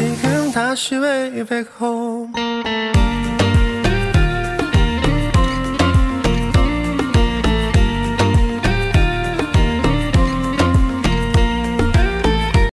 你跟他是为了 back home。